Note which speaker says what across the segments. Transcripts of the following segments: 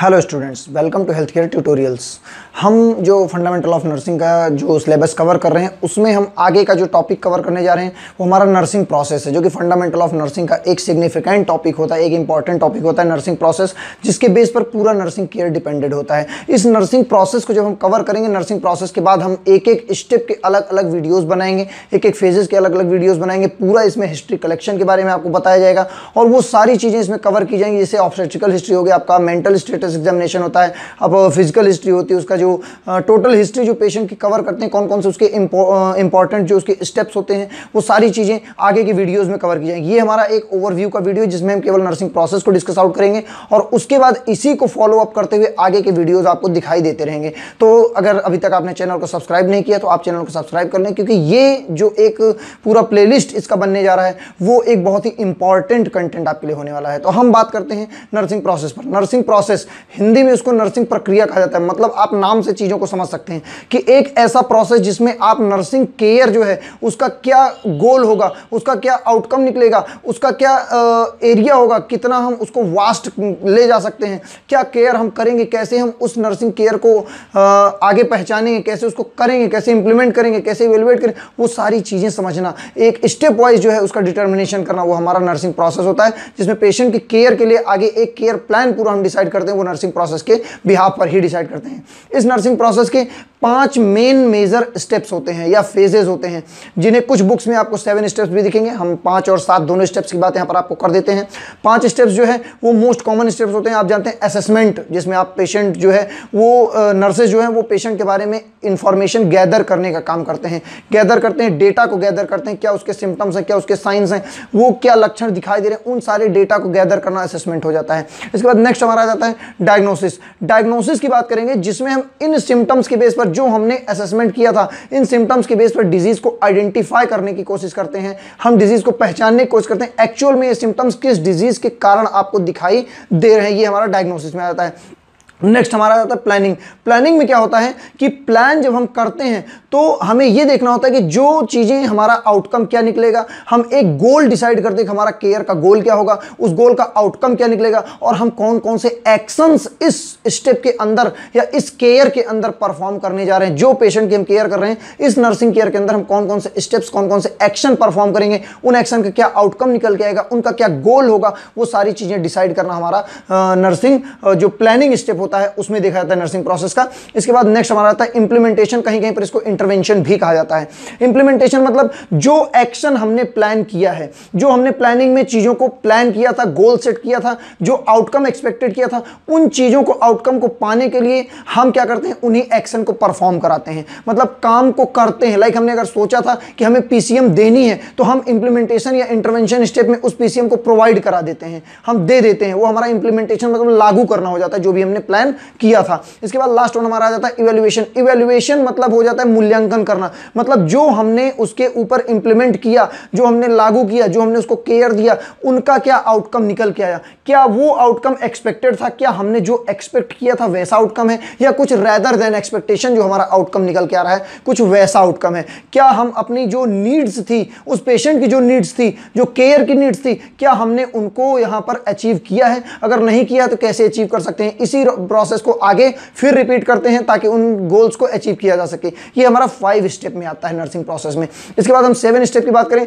Speaker 1: Hello students welcome to health care tutorials हम जो fundamental of nursing का जो सिलेबस कवर कर रहे हैं, उसमें हम आगे का जो टॉपिक कवर करने जा रहे हैं, वो हमारा नर्सिंग प्रोसेस है, जो कि फंडामेंटल ऑफ़ नर्सिंग का एक सिग्निफिकेंट टॉपिक होता है, एक इंपॉर्टेंट टॉपिक होता है नर्सिंग प्रोसेस जिसके बेस पर पूरा नर्सिंग केयर डिपेंडेड होता है। इस नर्सिंग प्रोसेस को जब हम कवर करेंगे नर्सिंग प्रोसेस के बाद हम एक एक स्टेप के अलग अलग वीडियोज़ बनाएँगे एक एक फेजेस के अलग अलग वीडियोज़ बनाएँगे, पूरा इसमें हिस्ट्री कलेक्शन के बारे में आपको बताया जाएगा, और वो सारी चीज़ें इसमें कवर की जाएँगी, जैसे ऑप्शेटिकल हिस्ट्री हो गया, आपका मेंटल स्टेटस एग्जामिनेशन होता है, अब फ़िज़िकल हिस्ट्री होती है, उसका जो टोटल हिस्ट्री जो पेशेंट की कवर करते हैं कौन कौन से उसके इंपॉर्टेंट जो उसके स्टेप्स होते हैं, वो सारी चीज़ें आगे की वीडियोज़ में कवर की जाएँगी। ये हमारा एक ओवरव्यू का वीडियो जिसमें हम केवल नर्सिंग प्रोसेस को डिस्कस आउट करेंगे और उसके बाद इसी को फॉलो अप करते हुए आगे के वीडियोज़ आपको दिखाई देते रहेंगे। तो अगर अभी तक आपने चैनल को सब्सक्राइब नहीं किया तो आप चैनल को सब्सक्राइब कर लें, क्योंकि ये जो एक पूरा प्लेलिस्ट इसका बनने जा रहा है, वो एक बहुत ही इंपॉर्टेंट कंटेंट आपके लिए होने वाला है। तो हम बात करते हैं नर्सिंग प्रोसेस पर। नर्सिंग प्रोसेस हिंदी में उसको नर्सिंग प्रक्रिया कहा जाता है। मतलब आप नाम से चीज़ों को समझ सकते हैं कि एक ऐसा प्रोसेस जिसमें आप नर्सिंग केयर जो है, उसका क्या गोल होगा, उसका क्या आउटकम निकलेगा, उसका क्या एरिया होगा, कितना हम उसको वास्ट ले जा सकते हैं, क्या केयर हम करेंगे, कैसे हम उस नर्सिंग केयर को आगे पहचानेंगे, कैसे उसको करेंगे, कैसे इंप्लीमेंट करेंगे, कैसे इवेलुएट करें, वो सारी चीज़ें समझना। एक स्टेप वाइज जो है उसका डिटर्मिनेशन करना, वो हमारा नर्सिंग प्रोसेस होता है, जिसमें पेशेंट की केयर के लिए आगे एक केयर प्लान पूरा हम डिसाइड करते हैं, वो नर्सिंग प्रोसेस के बिहाफ पर ही डिसाइड करते हैं। इस नर्सिंग प्रोसेस के पाँच मेन मेजर स्टेप्स होते हैं या फेजेस होते हैं, जिन्हें कुछ बुक्स में आपको सेवन स्टेप्स भी दिखेंगे। हम पाँच और सात दोनों स्टेप्स की बात यहाँ पर आपको कर देते हैं। पाँच स्टेप्स जो है, वो मोस्ट कॉमन स्टेप्स होते हैं। आप जानते हैं असेसमेंट जिसमें आप पेशेंट जो है, वो नर्सेज जो है, वो पेशेंट के बारे में इंफॉर्मेशन गैदर करने का काम करते हैं। गैदर करते हैं डेटा को गैदर करते हैं, क्या उसके सिम्टम्स हैं, क्या उसके साइंस हैं, वो क्या लक्षण दिखाई दे रहे हैं, उन सारे डेटा को गैदर करना असेसमेंट हो जाता है। इसके बाद नेक्स्ट हमारा आ जाता है डायग्नोसिस डायग्नोसिस की बात करेंगे, जिसमें हम इन सिम्टम्स के बेस पर जो हमने असेसमेंट किया था, इन सिम्टम्स के बेस पर डिज़ीज़ को आइडेंटिफाई करने की कोशिश करते हैं। हम डिज़ीज़ को पहचानने की कोशिश करते हैं। एक्चुअल में ये सिम्टम्स किस डिज़ीज़ के कारण आपको दिखाई दे रहे हैं, ये हमारा डायग्नोसिस में आता है। नेक्स्ट हमारा आता है प्लानिंग प्लानिंग में क्या होता है कि प्लान जब हम करते हैं तो हमें यह देखना होता है कि जो चीज़ें हमारा आउटकम क्या निकलेगा, हम एक गोल डिसाइड करते हैं हमारा केयर का गोल क्या होगा, उस गोल का आउटकम क्या निकलेगा, और हम कौन कौन से एक्शंस इस स्टेप के अंदर या इस केयर के अंदर परफॉर्म करने जा रहे हैं। जो पेशेंट की हम केयर कर रहे हैं, इस नर्सिंग केयर के अंदर हम कौन कौन से स्टेप्स कौन कौन से एक्शन परफॉर्म करेंगे, उन एक्शन का क्या आउटकम निकल के आएगा, उनका क्या गोल होगा, वो सारी चीज़ें डिसाइड करना हमारा नर्सिंग जो प्लानिंग स्टेप होता है, उसमें देखा जाता है नर्सिंग प्रोसेस का। इसके बाद नेक्स्ट हमारा आता है इंप्लीमेंटेशन कहीं कहीं पर इसको इंटरवेंशन भी कहा जाता है। इंप्लीमेंटेशन मतलब जो एक्शन हमने प्लान किया है, जो हमने प्लानिंग में चीज़ों को प्लान किया था गोल सेट किया था, जो आउटकम एक्सपेक्टेड किया था, उन चीज़ों को आउटकम को पाने के लिए हम क्या करते हैं? उन्हीं एक्शन को परफॉर्म कराते हैं। मतलब काम को करते हैं। लाइक हमने अगर सोचा था कि हमें पीसीएम देनी है तो हम इंप्लीमेंटेशन या इंटरवेंशन स्टेप में उस पीसीएम को प्रोवाइड करा देते हैं। हम दे देते हैं। वो हमारा इंप्लीमेंटेशन मतलब लागू करना हो जाता है, जो भी हमने प्लान किया था। इसके बाद लास्ट वन हमारा आ जाता है इवेल्युएशन इवेल्युएशन मतलब हो जाता है मूल्यांकन करना। मतलब जो हमने उसके ऊपर इंप्लीमेंट किया, जो हमने लागू किया, जो हमने उसको केयर दिया, उनका क्या आउटकम निकल के आया? क्या वो आउटकम एक्सपेक्टेड था? क्या हमने जो एक्सपेक्ट किया था वैसा आउटकम है? या कुछ रेदर देन एक्सपेक्टेशन जो हमारा आउटकम निकल के आ रहा है, कुछ वैसा आउटकम है? क्या हम अपनी जो नीड्स थी, उस पेशेंट की जो नीड्स थी, जो केयर की नीड्स थी, क्या हमने उनको यहाँ पर अचीव किया है? अगर नहीं किया तो कैसे अचीव कर सकते हैं? इसी प्रोसेस को आगे फिर रिपीट करते हैं ताकि उन गोल्स को अचीव किया जा सके। ये हमारा फाइव स्टेप में आता है नर्सिंग प्रोसेस में। इसके बाद हम सेवन स्टेप की बात करें।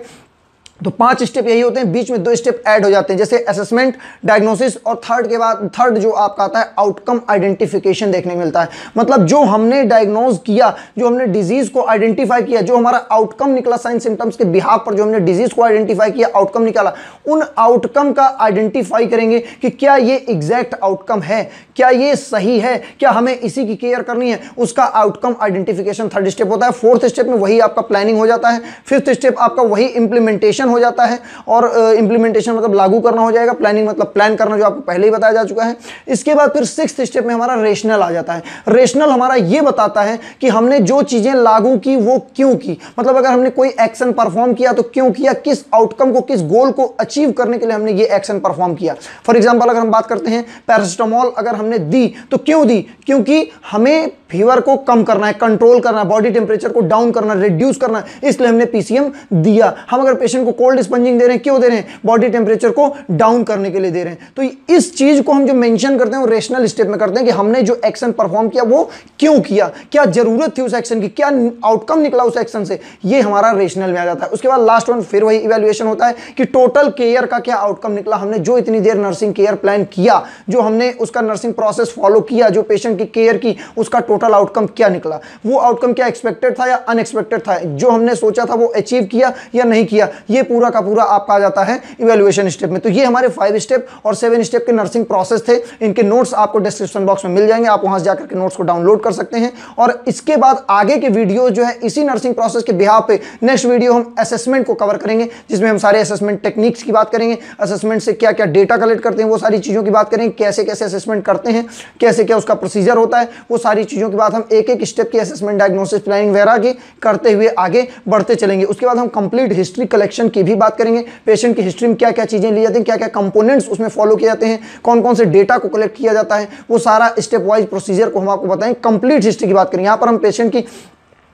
Speaker 1: तो पाँच स्टेप यही होते हैं, बीच में दो स्टेप ऐड हो जाते हैं, जैसे असेसमेंट डायग्नोसिस और थर्ड के बाद थर्ड जो आपका आता है आउटकम आइडेंटिफिकेशन देखने मिलता है। मतलब जो हमने डायग्नोज किया, जो हमने डिज़ीज़ को आइडेंटिफाई किया, जो हमारा आउटकम निकला साइन सिम्टम्स के बिहाफ पर, जो हमने डिज़ीज़ को आइडेंटिफाई किया आउटकम निकाला, उन आउटकम का आइडेंटिफाई करेंगे कि क्या ये एग्जैक्ट आउटकम है, क्या ये सही है, क्या हमें इसी की केयर करनी है। उसका आउटकम आइडेंटिफिकेशन थर्ड स्टेप होता है। फोर्थ स्टेप में वही आपका प्लानिंग हो जाता है। फिफ्थ स्टेप आपका वही इंप्लीमेंटेशन हो जाता है और इंप्लीमेंटेशन मतलब लागू करना हो जाएगा प्लानिंग मतलब प्लान करना जो आपको पहले ही बताया जा चुका है। इसके बाद फिर सिक्स स्टेप में हमारा रेशनल आ जाता है। रेशनल हमारा ये बताता है कि हमने जो चीज़ें लागू की वो क्यों की? मतलब अगर हमने कोई एक्शन परफॉर्म किया तो क्यों किया? किस आउटकम को, किस गोल को अचीव करने के लिए हमने ये एक्शन परफॉर्म किया? फॉर एग्ज़ाम्पल अगर हम बात करते हैं पैरासिटामोल अगर हमने दी तो क्यों दी? क्योंकि हमें फीवर को कम करना है कंट्रोल करना है बॉडी टेम्परेचर को डाउन करना रिड्यूस करना है, इसलिए हमने पीसीएम दिया। हम अगर पेशेंट को कोल्ड स्पंजिंग दे रहे हैं, क्यों दे रहे हैं? बॉडी टेम्परेचर को डाउन करने के लिए दे रहे हैं। तो इस चीज़ को हम जो मेंशन करते हैं, वो रेशनल स्टेप में करते हैं कि हमने जो एक्शन परफॉर्म किया, वो क्यों किया? क्या ज़रूरत थी उस एक्शन की? क्या आउटकम निकला उस एक्शन से? ये हमारा रेशनल में आ जाता है। उसके बाद लास्ट वन फिर वही इवेल्युएशन होता है कि टोटल केयर का क्या आउटकम निकला? हमने जो इतनी देर नर्सिंग केयर प्लान किया, जो हमने उसका नर्सिंग प्रोसेस फॉलो किया, जो पेशेंट की केयर की, उसका टोटल आउटकम क्या निकला? वो आउटकम क्या एक्सपेक्टेड था या अनएक्सपेक्टेड था? जो हमने सोचा था वो अचीव किया या नहीं किया? ये पूरा का पूरा आपका आ जाता है इवेल्युएशन स्टेप में। तो ये हमारे फाइव स्टेप और सेवन स्टेप के नर्सिंग प्रोसेस थे। इनके नोट्स आपको डिस्क्रिप्शन बॉक्स में मिल जाएँगे। आप वहाँ से जाकर के नोट्स को डाउनलोड कर सकते हैं। और इसके बाद आगे के वीडियो जो है, इसी नर्सिंग प्रोसेस के बिहार पे नेक्स्ट वीडियो हम असेसमेंट को कवर करेंगे, जिसमें हम सारे असेसमेंट टेक्निक्स की बात करेंगे। असेसमेंट से क्या क्या डेटा कलेक्ट करते हैं, वो सारी चीज़ों की बात करेंगे। कैसे कैसे असेसमेंट करते हैं कैसे क्या उसका प्रोसीजर होता है, वो सारी चीज़ों की बात हम एक एक स्टेप की असेसमेंट डायग्नोसिस प्लानिंग वगैरह की करते हुए आगे बढ़ते चलेंगे। उसके बाद हम कंप्लीट हिस्ट्री कलेक्शन की भी बात करेंगे पेशेंट की हिस्ट्री में क्या क्या चीज़ें ली जाती हैं क्या क्या कंपोनेंट्स उसमें फॉलो किए जाते हैं कौन कौन से डेटा को कलेक्ट किया जाता है, वो सारा स्टेप वाइज प्रोसीजर को हम आपको बताएँ कंप्लीट हिस्ट्री की बात करेंगे यहाँ पर हम पेशेंट की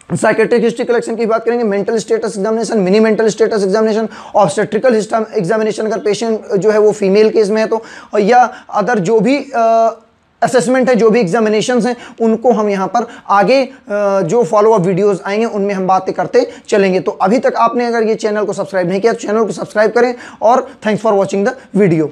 Speaker 1: साइकेट्रिक हिस्ट्री कलेक्शन की बात करेंगे mental status examination mini mental status examination obstetrical examination अगर पेशेंट जो है वो फीमेल केस में है तो या अदर जो भी असेसमेंट है, जो भी एग्जामिनेशन हैं, उनको हम यहाँ पर आगे जो फॉलोअप वीडियोस आएँगे, उनमें हम बातें करते चलेंगे। तो अभी तक आपने अगर ये चैनल को सब्सक्राइब नहीं किया तो चैनल को सब्सक्राइब करें और thanks for watching the video